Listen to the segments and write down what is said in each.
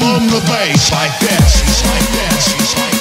on the bass like that. She's like that. She's like that.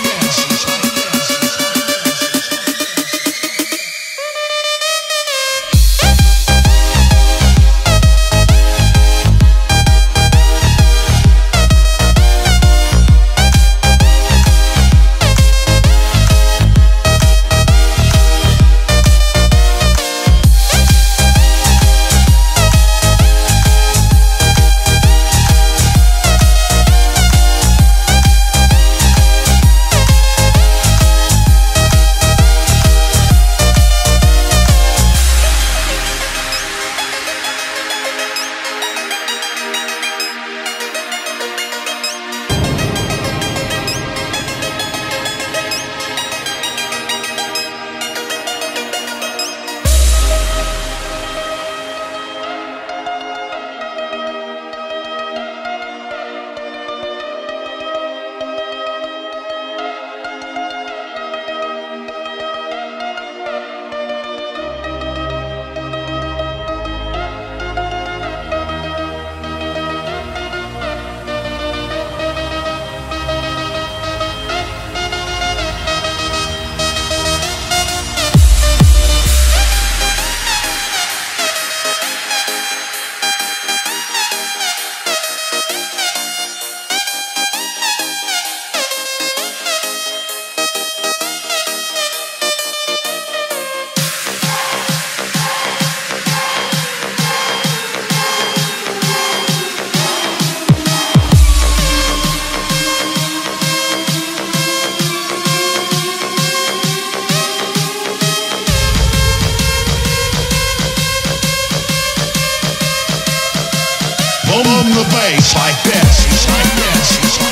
The bass like this, like this, it's